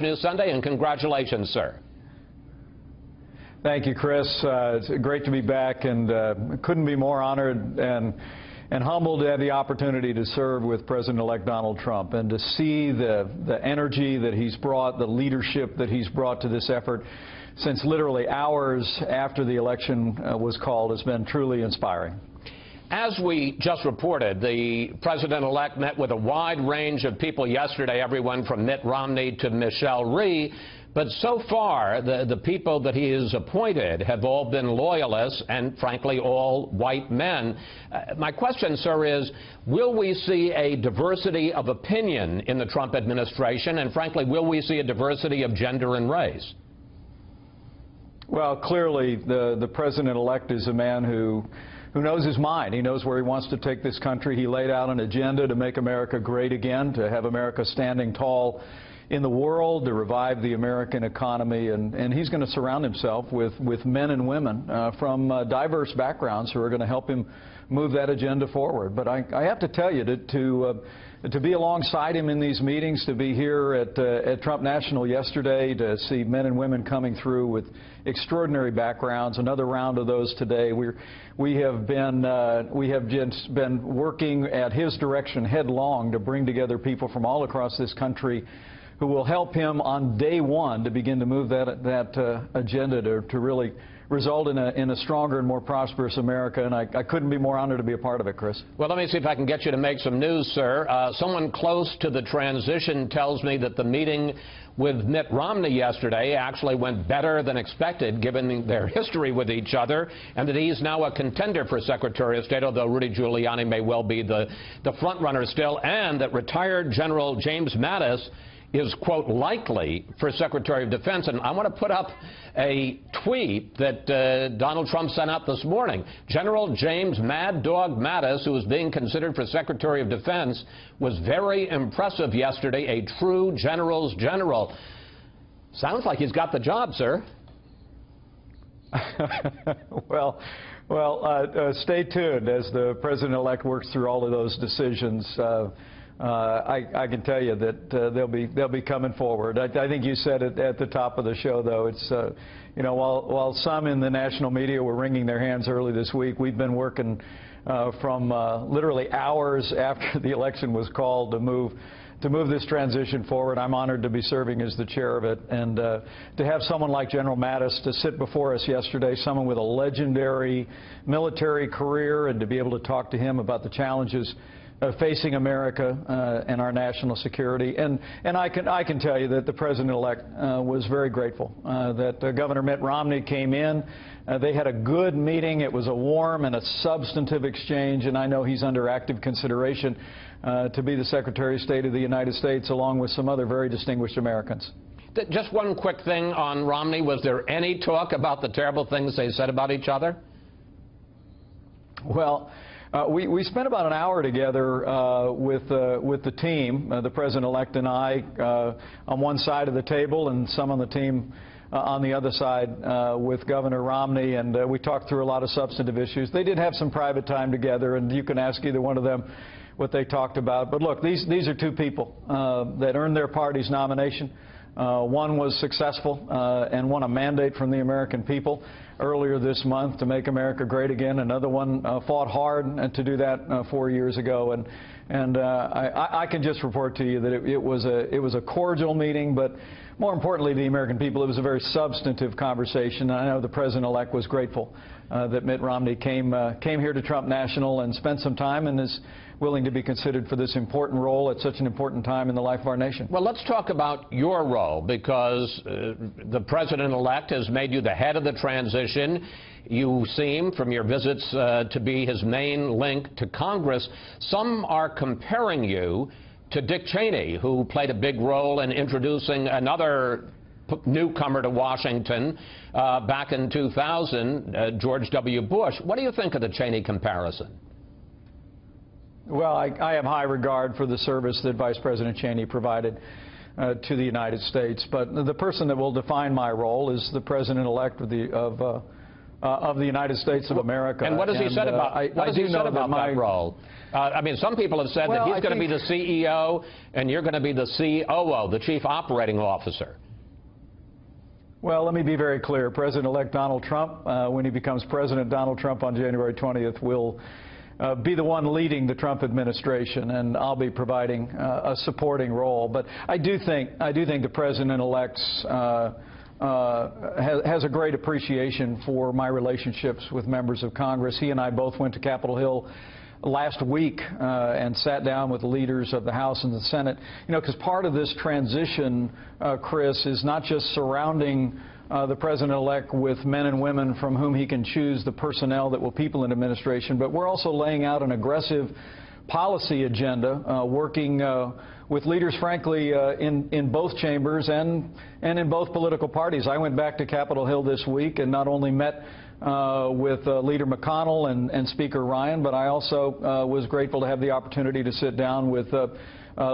News Sunday, and congratulations, sir. Thank you, Chris. Uh, it's great to be back, and uh, couldn't be more honored and and humbled to have the opportunity to serve with President-elect Donald Trump and to see the the energy that he's brought, the leadership that he's brought to this effort since literally hours after the election uh, was called has been truly inspiring. As we just reported, the president-elect met with a wide range of people yesterday, everyone from Mitt Romney to Michelle Rhee. But so far, the, the people that he has appointed have all been loyalists and, frankly, all white men. Uh, my question, sir, is will we see a diversity of opinion in the Trump administration? And, frankly, will we see a diversity of gender and race? Well, clearly, the, the president-elect is a man who who knows his mind. He knows where he wants to take this country. He laid out an agenda to make America great again, to have America standing tall in the world, to revive the American economy. And, and he's going to surround himself with, with men and women uh, from uh, diverse backgrounds who are going to help him move that agenda forward. But I, I have to tell you, to, to uh, to be alongside him in these meetings, to be here at, uh, at Trump National yesterday, to see men and women coming through with extraordinary backgrounds. Another round of those today. We're, we have been uh, we have just been working at his direction headlong to bring together people from all across this country who will help him on day one to begin to move that that uh, agenda to, to really result in a, in a stronger and more prosperous America, and I, I, couldn't be more honored to be a part of it, Chris. Well, let me see if I can get you to make some news, sir. Uh, someone close to the transition tells me that the meeting with Mitt Romney yesterday actually went better than expected, given their history with each other, and that he's now a contender for Secretary of State, although Rudy Giuliani may well be the, the front runner still, and that retired General James Mattis is, quote, likely for Secretary of Defense. And I want to put up a tweet that uh, Donald Trump sent out this morning. General James Mad Dog Mattis, who is being considered for Secretary of Defense, was very impressive yesterday, a true general's general. Sounds like he's got the job, sir. well, well, uh, uh, stay tuned as the president-elect works through all of those decisions. Uh, I, I, can tell you that uh, they'll be they'll be coming forward. I, I, think you said it at the top of the show, though. It's uh, you know while while some in the national media were wringing their hands early this week, we've been working uh, from uh, literally hours after the election was called to move to move this transition forward. I'm honored to be serving as the chair of it, and uh, to have someone like General Mattis to sit before us yesterday, someone with a legendary military career, and to be able to talk to him about the challenges uh, facing America uh, and our national security. And, and I, can, I can tell you that the President-elect uh, was very grateful uh, that uh, Governor Mitt Romney came in. Uh, they had a good meeting. It was a warm and a substantive exchange, and I know he's under active consideration to be the Secretary of State of the United States, along with some other very distinguished Americans. Just one quick thing on Romney. Was there any talk about the terrible things they said about each other? Well, uh, we, we spent about an hour together uh, with, uh, with the team, uh, the president-elect and I, uh, on one side of the table and some on the team uh, on the other side with Governor Romney, and we talked through a lot of substantive issues. They did have some private time together, and you can ask either one of them what they talked about. But look, these, these are two people that earned their party's nomination. One was successful and won a mandate from the American people earlier this month to make America great again. Another one uh, fought hard to do that uh, four years ago. And, and uh, I, I, can just report to you that it, it, was a, it was a cordial meeting, but more importantly to the American people, it was a very substantive conversation. I know the President-elect was grateful uh, that Mitt Romney came, came here to Trump National and spent some time and is willing to be considered for this important role at such an important time in the life of our nation. Well, let's talk about your role because uh, the president-elect has made you the head of the transition. You seem, from your visits, uh, to be his main link to Congress. Some are comparing you to Dick Cheney, who played a big role in introducing another newcomer to Washington uh, back in 2000, uh, George W. Bush. What do you think of the Cheney comparison? Well, I, I, have high regard for the service that Vice President Cheney provided uh, to the United States, but the person that will define my role is the President-elect of, the, of, uh, uh, of the United States of America. And what has he said uh, about, I, what has he said about that, my, that role? Uh, I mean, some people have said Well, that he's going to be the CEO and you're going to be the COO, the Chief Operating Officer. Well, let me be very clear. President-elect Donald Trump, uh, when he becomes President Donald Trump on January 20th, will uh, be the one leading the Trump administration, and I'll be providing uh, a supporting role. But I do think I do think the president-elect's uh, uh, has, has a great appreciation for my relationships with members of Congress. He and I both went to Capitol Hill last week uh, and sat down with the leaders of the House and the Senate. You know, because part of this transition, uh, Chris, is not just surrounding uh, the president-elect with men and women from whom he can choose the personnel that will people in administration, but we're also laying out an aggressive policy agenda, uh, working uh, with leaders, frankly, uh, in, in both chambers and, and in both political parties. I went back to Capitol Hill this week and not only met uh, with uh, Leader McConnell and, and Speaker Ryan, but I also uh, was grateful to have the opportunity to sit down with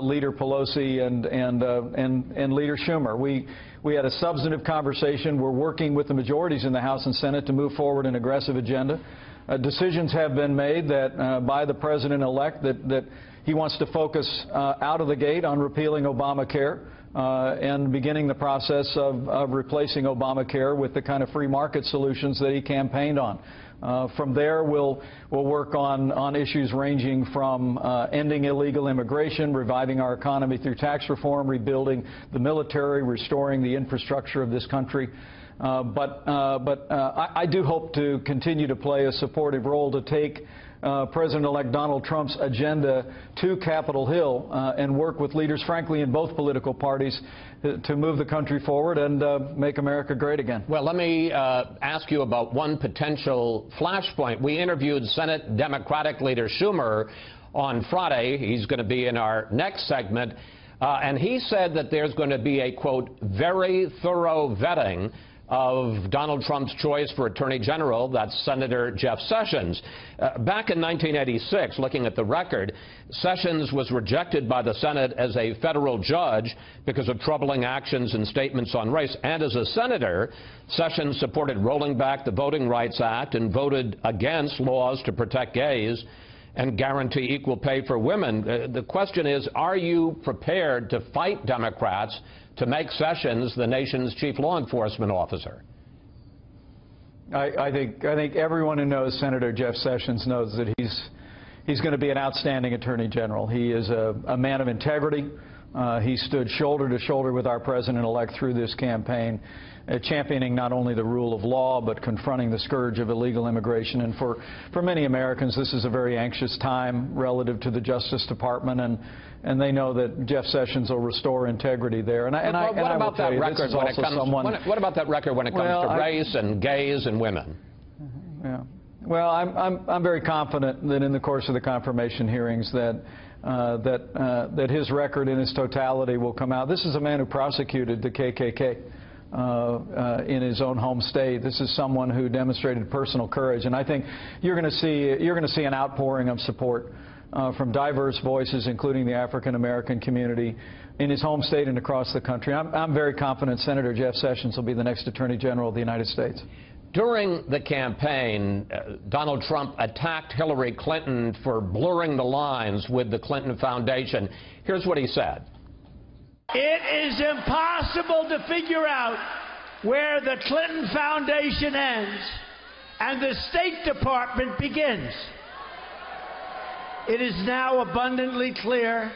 Leader Pelosi and, and, and, and Leader Schumer. We, we had a substantive conversation. We're working with the majorities in the House and Senate to move forward an aggressive agenda. Uh, decisions have been made that uh, by the president-elect that, that he wants to focus uh, out of the gate on repealing Obamacare uh, and beginning the process of, of replacing Obamacare with the kind of free market solutions that he campaigned on. Uh, from there, we'll, we'll work on, on issues ranging from uh, ending illegal immigration, reviving our economy through tax reform, rebuilding the military, restoring the infrastructure of this country. Uh, but uh, but uh, I, I do hope to continue to play a supportive role to take uh, President-elect Donald Trump's agenda to Capitol Hill uh, and work with leaders, frankly, in both political parties to move the country forward and uh, make America great again. Well, let me ask you about one potential flashpoint. We interviewed Senate Democratic leader Schumer on Friday. He's going to be in our next segment. And he said that there's going to be a, quote, very thorough vetting of Donald Trump's choice for Attorney General, that's Senator Jeff Sessions. Uh, back in 1986, looking at the record, Sessions was rejected by the Senate as a federal judge because of troubling actions and statements on race. And as a senator, Sessions supported rolling back the Voting Rights Act and voted against laws to protect gays and guarantee equal pay for women. Uh, the question is, are you prepared to fight Democrats to make Sessions the nation's chief law enforcement officer? I, I think I think everyone who knows Senator Jeff Sessions knows that he's he's going to be an outstanding Attorney General. He is a, a man of integrity. Uh, he stood shoulder to shoulder with our president-elect through this campaign, uh, championing not only the rule of law but confronting the scourge of illegal immigration. And for, for many Americans, this is a very anxious time relative to the Justice Department, and, and they know that Jeff Sessions will restore integrity there. And I, and I, what and will about that you, record when it comes? someone. when- what about that record when it comes Well, to I- race and gays and women? Yeah. Well, I'm, I'm, I'm very confident that in the course of the confirmation hearings that, uh, that, uh, that his record in his totality will come out. This is a man who prosecuted the KKK. Uh, uh, in his own home state, this is someone who demonstrated personal courage, and I think you're going to see you're going to see an outpouring of support uh, from diverse voices, including the African American community, in his home state and across the country. I'm, I'm very confident Senator Jeff Sessions will be the next Attorney General of the United States. During the campaign, uh, Donald Trump attacked Hillary Clinton for blurring the lines with the Clinton Foundation. Here's what he said. It is impossible to figure out where the Clinton Foundation ends and the State Department begins. It is now abundantly clear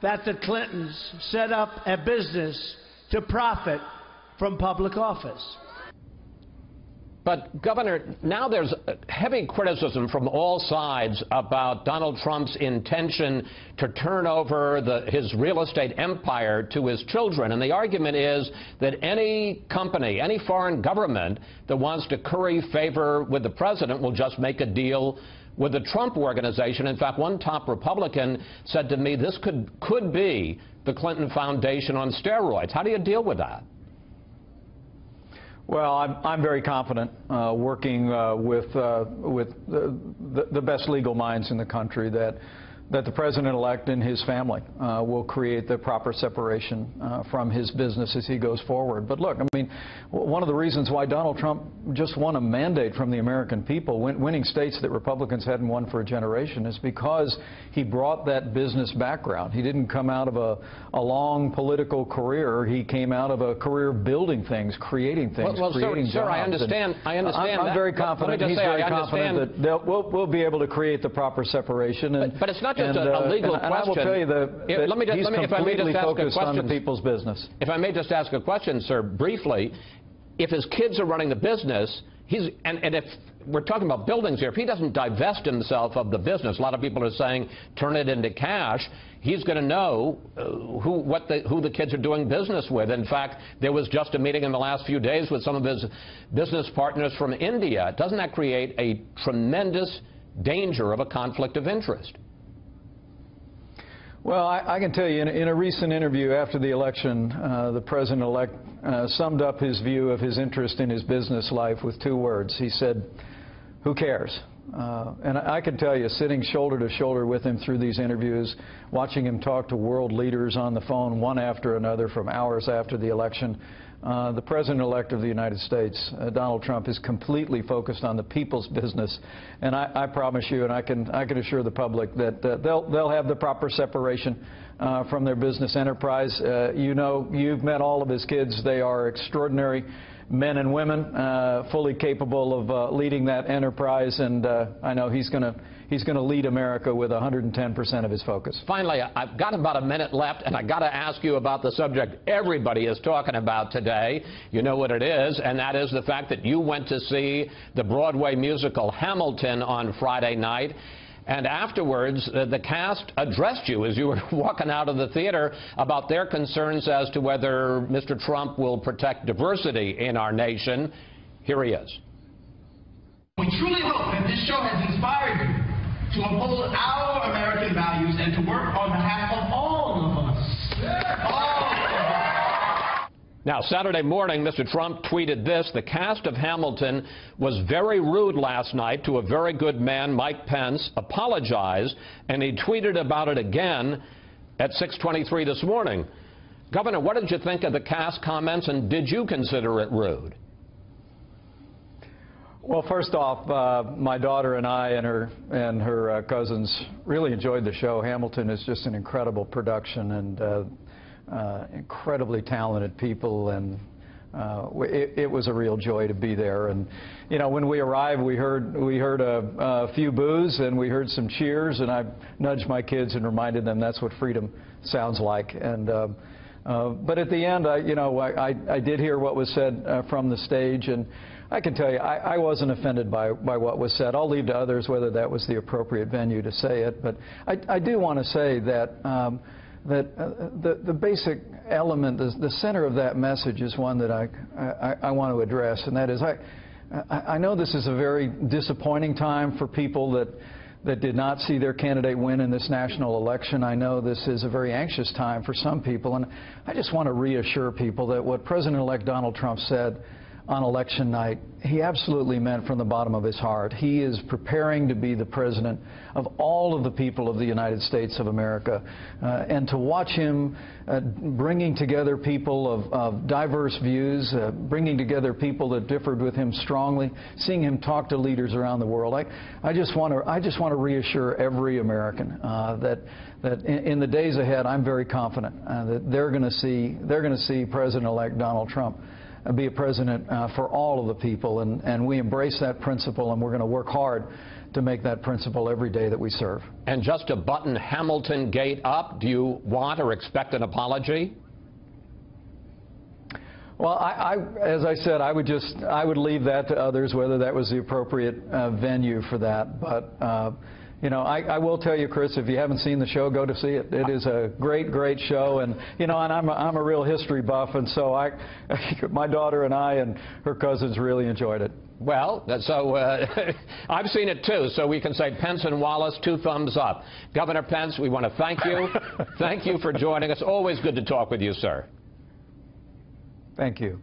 that the Clintons set up a business to profit from public office. But, Governor, now there's heavy criticism from all sides about Donald Trump's intention to turn over the, his real estate empire to his children. And the argument is that any company, any foreign government that wants to curry favor with the president will just make a deal with the Trump organization. In fact, one top Republican said to me, this could, could be the Clinton Foundation on steroids. How do you deal with that? Well, I'm, I'm very confident uh, working uh, with, uh, with the, the, the best legal minds in the country that, that the president-elect and his family uh, will create the proper separation uh, from his business as he goes forward. But look, I mean, one of the reasons why Donald Trump just won a mandate from the American people, win winning states that Republicans hadn't won for a generation, is because he brought that business background. He didn't come out of a, a long political career. He came out of a career building things, creating things, well, well, creating sir, jobs. Sir, I understand. I understand I'm. I'm very confident. He's say, very confident that we'll, we'll be able to create the proper separation. And, but, but it's not just and, a, a uh, legal and, question. And I will tell you that, that let me just, let me, if I may just ask a question, people's business. If I may just ask a question, sir, briefly, if his kids are running the business, he's and, and if we're talking about buildings here, if he doesn't divest himself of the business, a lot of people are saying turn it into cash. He's going to know uh, who what the who the kids are doing business with. In fact, there was just a meeting in the last few days with some of his business partners from India. Doesn't that create a tremendous danger of a conflict of interest? Well, I, I, can tell you, in, in, a recent interview after the election, uh, the president-elect uh, summed up his view of his interest in his business life with two words. He said, who cares? Uh, and I can tell you, sitting shoulder to shoulder with him through these interviews, watching him talk to world leaders on the phone one after another from hours after the election, uh, the president-elect of the United States, uh, Donald Trump, is completely focused on the people's business. And I, I promise you, and I can, I can assure the public that uh, they'll, they'll have the proper separation uh, from their business enterprise. Uh, you know, you've met all of his kids. They are extraordinary men and women, uh, fully capable of uh, leading that enterprise, and uh, I know he's going to he's going to lead America with 110% of his focus. Finally, I've got about a minute left, and I got to ask you about the subject everybody is talking about today. You know what it is, and that is the fact that you went to see the Broadway musical Hamilton on Friday night. And afterwards, uh, the cast addressed you as you were walking out of the theater about their concerns as to whether Mr. Trump will protect diversity in our nation. Here he is. We truly hope that this show has inspired you to uphold our American values and to work on behalf of all of us. All now, Saturday morning, Mr. Trump tweeted this. The cast of Hamilton was very rude last night to a very good man, Mike Pence, apologized, and he tweeted about it again at 623 this morning. Governor, what did you think of the cast comments, and did you consider it rude? Well, first off, uh, my daughter and I and her and her uh, cousins really enjoyed the show. Hamilton is just an incredible production and uh, incredibly talented people, and uh, it, it, was a real joy to be there. And you know, when we arrived, we heard we heard a, a few boos and we heard some cheers, and I nudged my kids and reminded them that's what freedom sounds like. And uh, but at the end, I, you know, I, I, I did hear what was said from the stage, and I can tell you, I, I wasn't offended by, by what was said. I'll leave to others whether that was the appropriate venue to say it. But I, I do want to say that, um, that uh, the, the basic element, the, the center of that message is one that I, I, I want to address, and that is I, I know this is a very disappointing time for people that that did not see their candidate win in this national election. I know this is a very anxious time for some people, and I just want to reassure people that what President-elect Donald Trump said on election night, he absolutely meant from the bottom of his heart. He is preparing to be the president of all of the people of the United States of America. Uh, and to watch him uh, bringing together people of, of diverse views, uh, bringing together people that differed with him strongly, seeing him talk to leaders around the world, I, I just want to I just want to reassure every American uh, that that in, in, the days ahead, I'm very confident uh, that they're going to see they're going to see President-elect Donald Trump be a president uh, for all of the people, and, and we embrace that principle, and we're going to work hard to make that principle every day that we serve. And just to button Hamilton Gate up, do you want or expect an apology? Well, I, I, as I said, I would just I would leave that to others whether that was the appropriate uh, venue for that. But uh, you know, I, I will tell you, Chris, if you haven't seen the show, go to see it. It is a great, great show, and you know, and I'm a, I'm a real history buff, and so I, my daughter and I and her cousins really enjoyed it. Well, so uh, I've seen it too, so we can say Pence and Wallace, two thumbs up. Governor Pence, we want to thank you. thank you for joining us. Always good to talk with you, sir. Thank you.